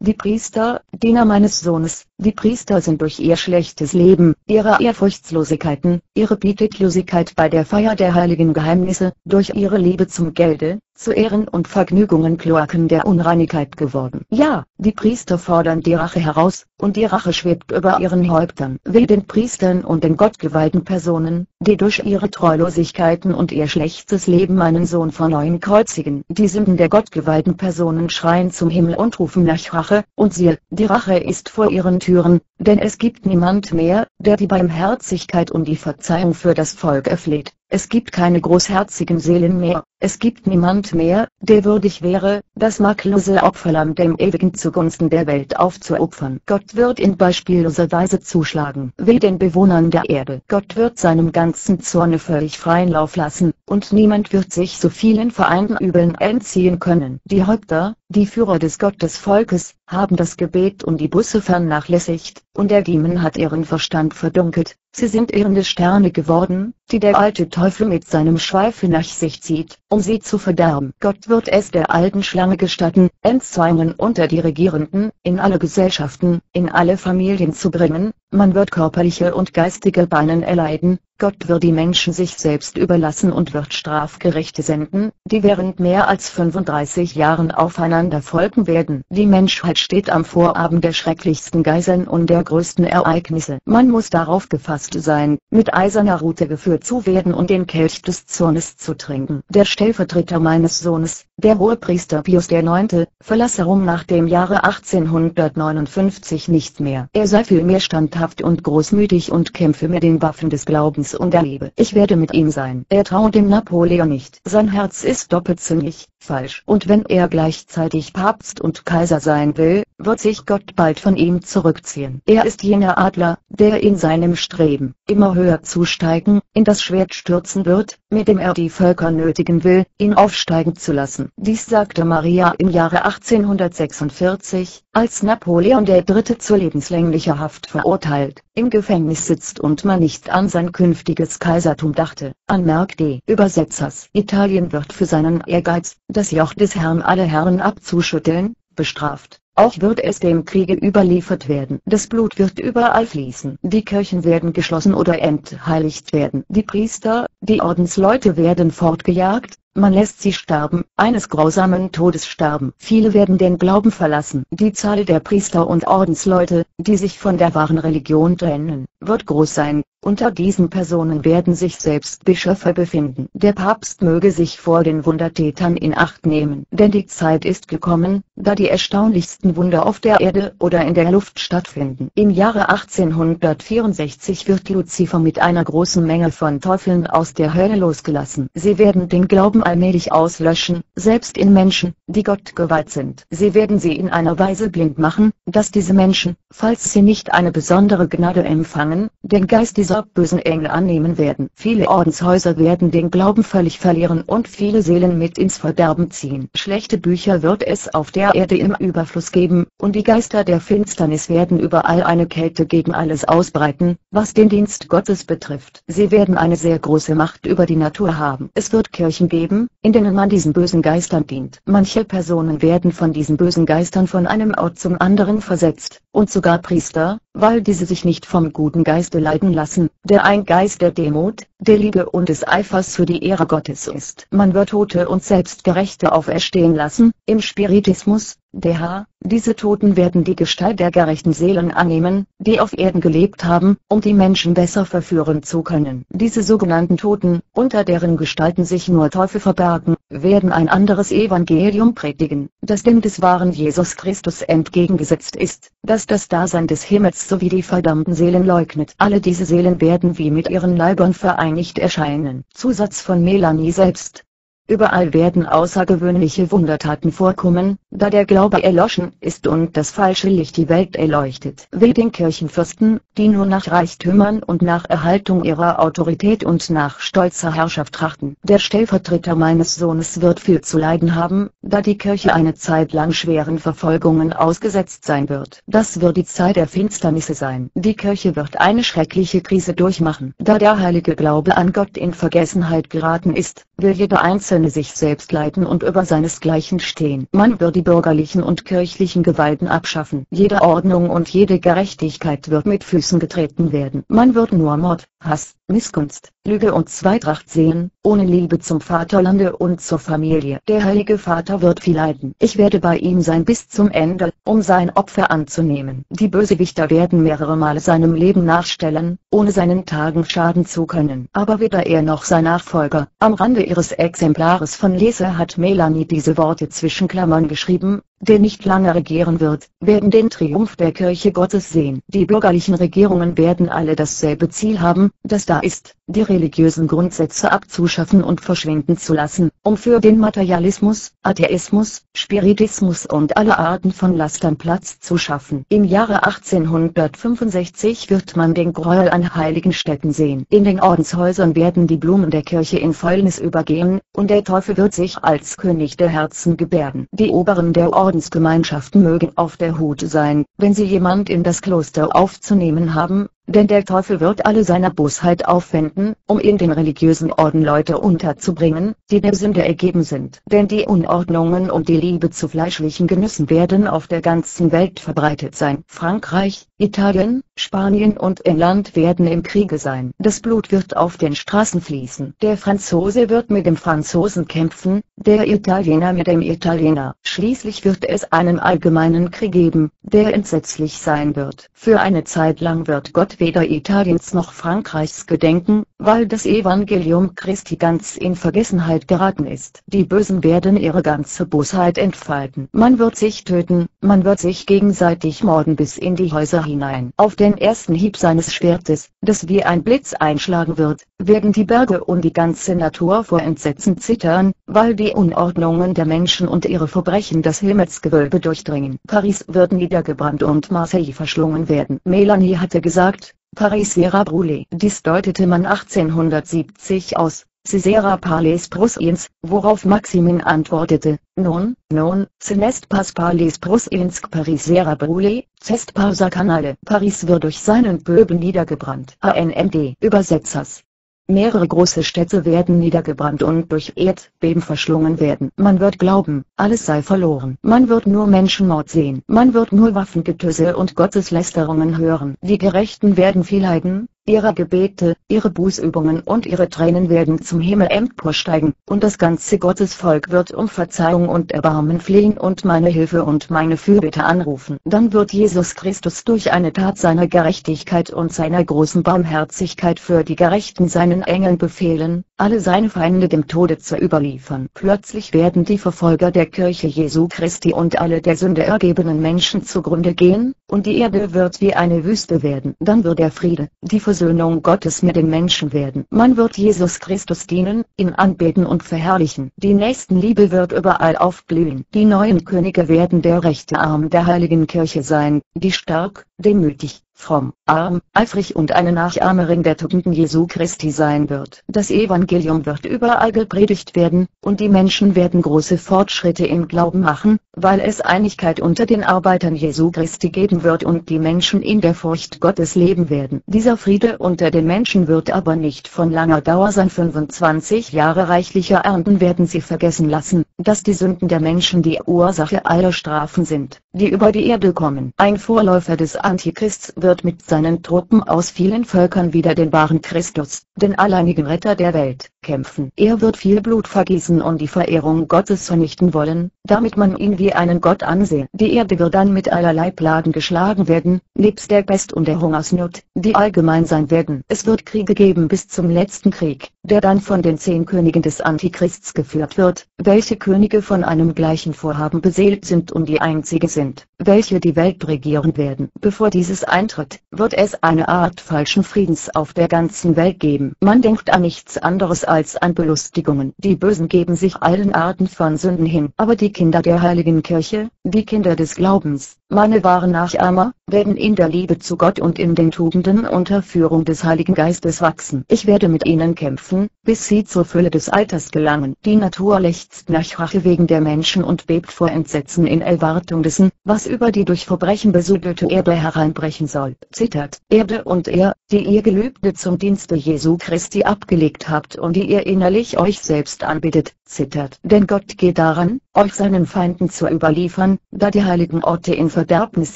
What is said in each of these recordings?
die Priester, Diener meines Sohnes, die Priester sind durch ihr schlechtes Leben, ihre Ehrfurchtslosigkeiten, ihre Pietätlosigkeit bei der Feier der heiligen Geheimnisse, durch ihre Liebe zum Gelde, zu Ehren und Vergnügungen Kloaken der Unreinigkeit geworden. Ja, die Priester fordern die Rache heraus, und die Rache schwebt über ihren Häuptern. Will den Priestern und den gottgeweihten Personen, die durch ihre Treulosigkeiten und ihr schlechtes Leben meinen Sohn von neuem kreuzigen. Die Sünden der gottgeweihten Personen schreien zum Himmel und rufen nach Rache, und siehe, die Rache ist vor ihren Türen, denn es gibt niemand mehr, der die Barmherzigkeit um die Verzeihung für das Volk erfleht. Es gibt keine großherzigen Seelen mehr, es gibt niemand mehr, der würdig wäre, das makellose Opferlamm dem Ewigen zugunsten der Welt aufzuopfern. Gott wird in beispielloser Weise zuschlagen, will den Bewohnern der Erde. Gott wird seinem ganzen Zorne völlig freien Lauf lassen, und niemand wird sich so vielen vereinten Übeln entziehen können. Die Häupter, die Führer des Gottesvolkes, haben das Gebet um die Busse vernachlässigt, und der Diemen hat ihren Verstand verdunkelt, sie sind irrende Sterne geworden, die der alte Teufel mit seinem Schweife nach sich zieht, um sie zu verderben. Gott wird es der alten Schlange gestatten, Endzweigen unter die Regierenden, in alle Gesellschaften, in alle Familien zu bringen, man wird körperliche und geistige Beinen erleiden, Gott wird die Menschen sich selbst überlassen und wird Strafgerichte senden, die während mehr als 35 Jahren aufeinander folgen werden. Die Menschheit steht am Vorabend der schrecklichsten Geiseln und der größten Ereignisse. Man muss darauf gefasst sein, mit eiserner Rute geführt zu werden und den Kelch des Zornes zu trinken. Der Stellvertreter meines Sohnes, der Hohepriester Pius IX., verlasse Rom nach dem Jahre 1859 nicht mehr. Er sei vielmehr standhaft und großmütig und kämpfe mit den Waffen des Glaubens und erlebe. Ich werde mit ihm sein. Er traut dem Napoleon nicht. Sein Herz ist doppelzüngig, falsch. Und wenn er gleichzeitig Papst und Kaiser sein will, wird sich Gott bald von ihm zurückziehen. Er ist jener Adler, der in seinem Streben, immer höher zu steigen, in das Schwert stürzen wird, mit dem er die Völker nötigen will, ihn aufsteigen zu lassen. Dies sagte Maria im Jahre 1846, als Napoleon III. zur lebenslänglicher Haft verurteilt, im Gefängnis sitzt und man nicht an sein künftiges Kaisertum dachte. Anmerk D. Übersetzers. Italien wird für seinen Ehrgeiz, das Joch des Herrn alle Herren abzuschütteln, bestraft. Auch wird es dem Kriege überliefert werden. Das Blut wird überall fließen. Die Kirchen werden geschlossen oder entheiligt werden. Die Priester, die Ordensleute werden fortgejagt, man lässt sie sterben, eines grausamen Todes sterben. Viele werden den Glauben verlassen. Die Zahl der Priester und Ordensleute, die sich von der wahren Religion trennen, wird groß sein. Unter diesen Personen werden sich selbst Bischöfe befinden. Der Papst möge sich vor den Wundertätern in Acht nehmen. Denn die Zeit ist gekommen, da die erstaunlichsten Wunder auf der Erde oder in der Luft stattfinden. Im Jahre 1864 wird Luzifer mit einer großen Menge von Teufeln aus der Hölle losgelassen. Sie werden den Glauben allmählich auslöschen, selbst in Menschen, die Gott geweiht sind. Sie werden sie in einer Weise blind machen, dass diese Menschen, falls sie nicht eine besondere Gnade empfangen, den Geist dieser bösen Engel annehmen werden. Viele Ordenshäuser werden den Glauben völlig verlieren und viele Seelen mit ins Verderben ziehen. Schlechte Bücher wird es auf der Erde im Überfluss geben, und die Geister der Finsternis werden überall eine Kälte gegen alles ausbreiten, was den Dienst Gottes betrifft. Sie werden eine sehr große Macht über die Natur haben. Es wird Kirchen geben, in denen man diesen bösen Geistern dient. Manche Personen werden von diesen bösen Geistern von einem Ort zum anderen versetzt, und sogar Priester, weil diese sich nicht vom guten Geiste leiden lassen, der ein Geist der Demut, der Liebe und des Eifers für die Ehre Gottes ist. Man wird Tote und Selbstgerechte auferstehen lassen, im Spiritismus, der diese Toten werden die Gestalt der gerechten Seelen annehmen, die auf Erden gelebt haben, um die Menschen besser verführen zu können. Diese sogenannten Toten, unter deren Gestalten sich nur Teufel verbergen, werden ein anderes Evangelium predigen, das dem des wahren Jesus Christus entgegengesetzt ist, das das Dasein des Himmels sowie die verdammten Seelen leugnet. Alle diese Seelen werden wie mit ihren Leibern vereinigt erscheinen. Zusatz von Melanie selbst Überall werden außergewöhnliche Wundertaten vorkommen, da der Glaube erloschen ist und das falsche Licht die Welt erleuchtet. Will den Kirchenfürsten, die nur nach Reichtümern und nach Erhaltung ihrer Autorität und nach stolzer Herrschaft trachten. Der Stellvertreter meines Sohnes wird viel zu leiden haben, da die Kirche eine Zeit lang schweren Verfolgungen ausgesetzt sein wird. Das wird die Zeit der Finsternisse sein. Die Kirche wird eine schreckliche Krise durchmachen. Da der heilige Glaube an Gott in Vergessenheit geraten ist, will jeder Einzelne könne sich selbst leiten und über seinesgleichen stehen. Man wird die bürgerlichen und kirchlichen Gewalten abschaffen. Jede Ordnung und jede Gerechtigkeit wird mit Füßen getreten werden. Man wird nur Mord, Hass, Missgunst, Lüge und Zweitracht sehen, ohne Liebe zum Vaterlande und zur Familie. Der Heilige Vater wird viel leiden. Ich werde bei ihm sein bis zum Ende, um sein Opfer anzunehmen. Die Bösewichter werden mehrere Male seinem Leben nachstellen, ohne seinen Tagen schaden zu können. Aber weder er noch sein Nachfolger. Am Rande ihres Exemplares von Leser hat Melanie diese Worte zwischen Klammern geschrieben, der nicht lange regieren wird, werden den Triumph der Kirche Gottes sehen. Die bürgerlichen Regierungen werden alle dasselbe Ziel haben, das da ist, die religiösen Grundsätze abzuschaffen und verschwinden zu lassen, um für den Materialismus, Atheismus, Spiritismus und alle Arten von Lastern Platz zu schaffen. Im Jahre 1865 wird man den Gräuel an heiligen Städten sehen. In den Ordenshäusern werden die Blumen der Kirche in Fäulnis übergehen, und der Teufel wird sich als König der Herzen gebärden. Die Oberen der Orden Ordensgemeinschaften mögen auf der Hut sein, wenn sie jemand in das Kloster aufzunehmen haben, denn der Teufel wird alle seiner Bosheit aufwenden, um in den religiösen Orden Leute unterzubringen, die der Sünde ergeben sind. Denn die Unordnungen und die Liebe zu fleischlichen Genüssen werden auf der ganzen Welt verbreitet sein. Frankreich, Italien, Spanien und England werden im Kriege sein. Das Blut wird auf den Straßen fließen. Der Franzose wird mit dem Franzosen kämpfen, der Italiener mit dem Italiener. Schließlich wird es einen allgemeinen Krieg geben, der entsetzlich sein wird. Für eine Zeit lang wird Gott weder Italiens noch Frankreichs gedenken, weil das Evangelium Christi ganz in Vergessenheit geraten ist. Die Bösen werden ihre ganze Bosheit entfalten. Man wird sich töten, man wird sich gegenseitig morden bis in die Häuser hinein. Auf den ersten Hieb seines Schwertes, das wie ein Blitz einschlagen wird, werden die Berge und die ganze Natur vor Entsetzen zittern, weil die Unordnungen der Menschen und ihre Verbrechen das Himmelsgewölbe durchdringen. Paris wird niedergebrannt und Marseille verschlungen werden. Melanie hatte gesagt, Paris sera brûlée. Dies deutete man 1870 aus, Caesera Palais Prussiens, worauf Maximin antwortete, non, non, ce n'est pas Palais Prussiens Paris sera brûlée, c'est par sa Canale. Paris wird durch seinen Pöbel niedergebrannt. ANMD Übersetzers Mehrere große Städte werden niedergebrannt und durch Erdbeben verschlungen werden. Man wird glauben, alles sei verloren. Man wird nur Menschenmord sehen. Man wird nur Waffengetöse und Gotteslästerungen hören. Die Gerechten werden viel leiden, Ihre Gebete, ihre Bußübungen und ihre Tränen werden zum Himmel emporsteigen, und das ganze Gottesvolk wird um Verzeihung und Erbarmen flehen und meine Hilfe und meine Fürbitte anrufen. Dann wird Jesus Christus durch eine Tat seiner Gerechtigkeit und seiner großen Barmherzigkeit für die Gerechten seinen Engeln befehlen, alle seine Feinde dem Tode zu überliefern. Plötzlich werden die Verfolger der Kirche Jesu Christi und alle der Sünde ergebenen Menschen zugrunde gehen, und die Erde wird wie eine Wüste werden. Dann wird der Friede, die Versöhnung Gottes mit den Menschen werden. Man wird Jesus Christus dienen, ihn anbeten und verherrlichen. Die Nächstenliebe wird überall aufblühen. Die neuen Könige werden der rechte Arm der heiligen Kirche sein, die stark, demütig, fromm, arm, eifrig und eine Nachahmerin der Tugenden Jesu Christi sein wird. Das Evangelium wird überall gepredigt werden, und die Menschen werden große Fortschritte im Glauben machen, weil es Einigkeit unter den Arbeitern Jesu Christi geben wird und die Menschen in der Furcht Gottes leben werden. Dieser Friede unter den Menschen wird aber nicht von langer Dauer sein 25 Jahre reichlicher Ernten werden sie vergessen lassen, dass die Sünden der Menschen die Ursache aller Strafen sind, die über die Erde kommen. Ein Vorläufer des Antichrists wird mit seinen Truppen aus vielen Völkern wieder den wahren Christus, den alleinigen Retter der Welt, kämpfen. Er wird viel Blut vergießen und die Verehrung Gottes vernichten wollen, damit man ihn wie einen Gott ansehe. Die Erde wird dann mit allerlei Plagen geschlagen werden, nebst der Pest und der Hungersnot, die allgemein sein werden. Es wird Kriege geben bis zum letzten Krieg, der dann von den zehn Königen des Antichrists geführt wird, welche Könige von einem gleichen Vorhaben beseelt sind und die einzige sind, welche die Welt regieren werden. Bevor dieses eintritt, wird es eine Art falschen Friedens auf der ganzen Welt geben. Man denkt an nichts anderes als an Belustigungen. Die Bösen geben sich allen Arten von Sünden hin. Aber die Kinder der heiligen Kirche, die Kinder des Glaubens, meine wahren Nachahmer, werden in der Liebe zu Gott und in den Tugenden unter Führung des Heiligen Geistes wachsen. Ich werde mit ihnen kämpfen, bis sie zur Fülle des Alters gelangen. Die Natur lechzt nach Rache wegen der Menschen und bebt vor Entsetzen in Erwartung dessen, was über die durch Verbrechen besudelte Erde hereinbrechen soll. Zittert, Erde und er, die ihr Gelübde zum Dienste Jesu Christi abgelegt habt und die ihr innerlich euch selbst anbetet, zittert. Denn Gott geht daran, euch seinen Feinden zu überliefern, da die heiligen Orte in Verderbnis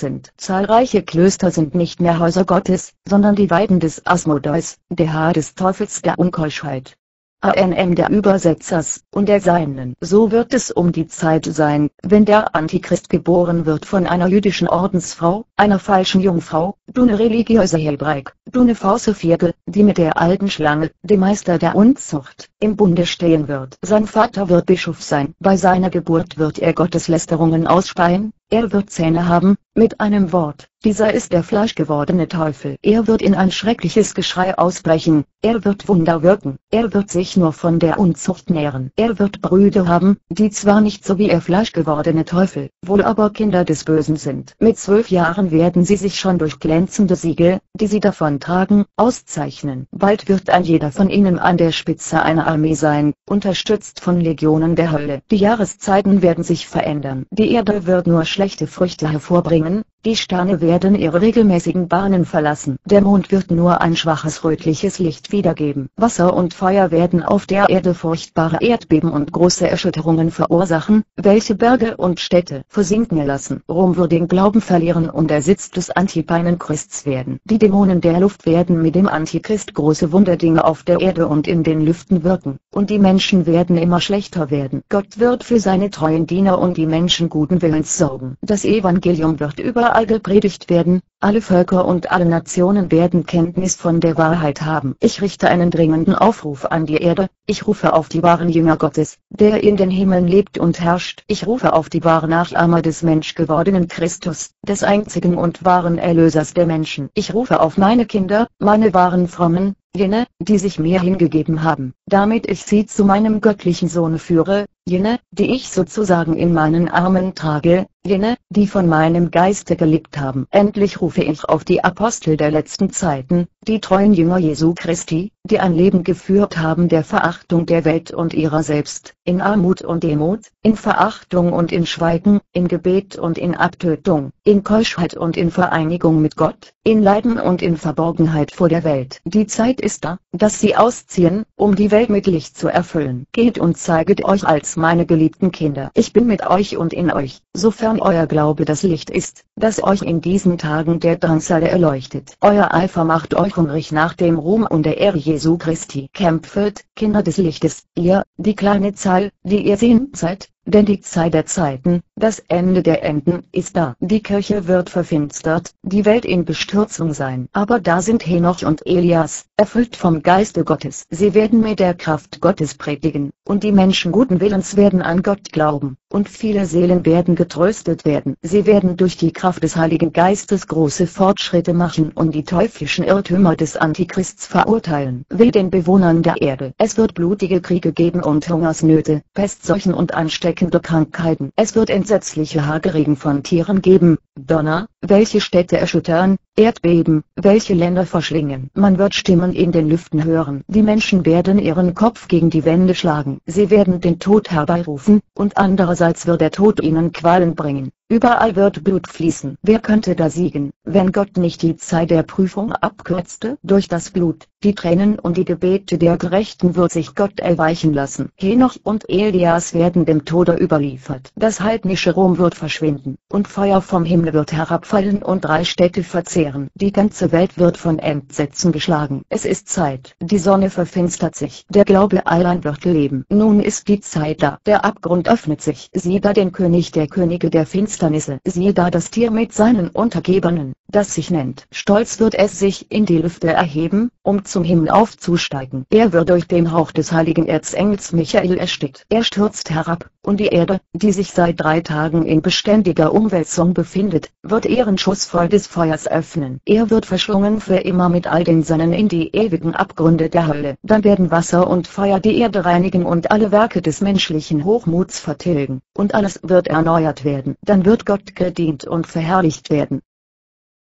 sind. Zahlreiche Klöster sind nicht mehr Häuser Gottes, sondern die Weiden des Asmodeus, der Haar des Teufels der Unkeuschheit. ANM der Übersetzers und der Seinen. So wird es um die Zeit sein, wenn der Antichrist geboren wird von einer jüdischen Ordensfrau, einer falschen Jungfrau, du ne religiöse Hebraik, du ne falsche Viertel, die mit der alten Schlange, dem Meister der Unzucht, im Bunde stehen wird. Sein Vater wird Bischof sein. Bei seiner Geburt wird er Gotteslästerungen ausspeien, er wird Zähne haben, mit einem Wort, dieser ist der fleischgewordene Teufel. Er wird in ein schreckliches Geschrei ausbrechen, er wird Wunder wirken, er wird sich nur von der Unzucht nähren. Er wird Brüder haben, die zwar nicht so wie er fleischgewordene Teufel, wohl aber Kinder des Bösen sind. Mit zwölf Jahren werden sie sich schon durch glänzende Siegel, die sie davon tragen, auszeichnen. Bald wird ein jeder von ihnen an der Spitze einer Armee sein, unterstützt von Legionen der Hölle. Die Jahreszeiten werden sich verändern. Die Erde wird nur schlecht schlechte Früchte hervorbringen, demon die Sterne werden ihre regelmäßigen Bahnen verlassen. Der Mond wird nur ein schwaches rötliches Licht wiedergeben. Wasser und Feuer werden auf der Erde furchtbare Erdbeben und große Erschütterungen verursachen, welche Berge und Städte versinken lassen. Rom wird den Glauben verlieren und der Sitz des Antipeinen Christs werden. Die Dämonen der Luft werden mit dem Antichrist große Wunderdinge auf der Erde und in den Lüften wirken, und die Menschen werden immer schlechter werden. Gott wird für seine treuen Diener und die Menschen guten Willens sorgen. Das Evangelium wird überall gepredigt werden, alle Völker und alle Nationen werden Kenntnis von der Wahrheit haben. Ich richte einen dringenden Aufruf an die Erde, ich rufe auf die wahren Jünger Gottes, der in den Himmeln lebt und herrscht. Ich rufe auf die wahren Nachahmer des menschgewordenen Christus, des einzigen und wahren Erlösers der Menschen. Ich rufe auf meine Kinder, meine wahren Frommen, jene, die sich mir hingegeben haben, damit ich sie zu meinem göttlichen Sohn führe, jene, die ich sozusagen in meinen Armen trage, jene, die von meinem Geiste gelebt haben. Endlich rufe ich auf die Apostel der letzten Zeiten, die treuen Jünger Jesu Christi, die ein Leben geführt haben der Verachtung der Welt und ihrer selbst, in Armut und Demut, in Verachtung und in Schweigen, in Gebet und in Abtötung, in Keuschheit und in Vereinigung mit Gott, in Leiden und in Verborgenheit vor der Welt. Die Zeit ist da, dass sie ausziehen, um die Welt mit Licht zu erfüllen. Geht und zeiget euch als meine geliebten Kinder. Ich bin mit euch und in euch, sofern euer Glaube das Licht ist, das euch in diesen Tagen der Drangsal erleuchtet. Euer Eifer macht euch hungrig nach dem Ruhm und der Ehre Jesu Christi. Kämpfet, Kinder des Lichtes, ihr, die kleine Zahl, die ihr sehen seid, denn die Zeit der Zeiten, das Ende der Enden, ist da. Die Kirche wird verfinstert, die Welt in Bestürzung sein. Aber da sind Henoch und Elias, erfüllt vom Geiste Gottes. Sie werden mit der Kraft Gottes predigen, und die Menschen guten Willens werden an Gott glauben, und viele Seelen werden getröstet werden. Sie werden durch die Kraft des Heiligen Geistes große Fortschritte machen und die teuflischen Irrtümer des Antichrists verurteilen. Will den Bewohnern der Erde. Es wird blutige Kriege geben und Hungersnöte, Pestseuchen und ansteckende Krankheiten. Es wird entsetzliche Hageregen von Tieren geben, Donner, welche Städte erschüttern, Erdbeben, welche Länder verschlingen. Man wird Stimmen in den Lüften hören. Die Menschen werden ihren Kopf gegen die Wände schlagen. Sie werden den Tod herbeirufen, und andererseits wird der Tod ihnen Qualen bringen. Überall wird Blut fließen. Wer könnte da siegen, wenn Gott nicht die Zeit der Prüfung abkürzte? Durch das Blut, die Tränen und die Gebete der Gerechten wird sich Gott erweichen lassen. Henoch und Elias werden dem Tode überliefert. Das heidnische Rom wird verschwinden, und Feuer vom Himmel wird herabfallen und drei Städte verzehren. Die ganze Welt wird von Entsetzen geschlagen. Es ist Zeit. Die Sonne verfinstert sich. Der Glaube allein wird leben. Nun ist die Zeit da. Der Abgrund öffnet sich. Sieh da den König der Könige der Finsternis Finsternisse. Siehe da das Tier mit seinen Untergebenen, das sich nennt. Stolz wird es sich in die Lüfte erheben, um zum Himmel aufzusteigen. Er wird durch den Hauch des heiligen Erzengels Michael erstickt. Er stürzt herab, und die Erde, die sich seit drei Tagen in beständiger Umwälzung befindet, wird ihren Schuss voll des Feuers öffnen. Er wird verschlungen für immer mit all den Seinen in die ewigen Abgründe der Hölle. Dann werden Wasser und Feuer die Erde reinigen und alle Werke des menschlichen Hochmuts vertilgen, und alles wird erneuert werden. Dann wird Gott gedient und verherrlicht werden,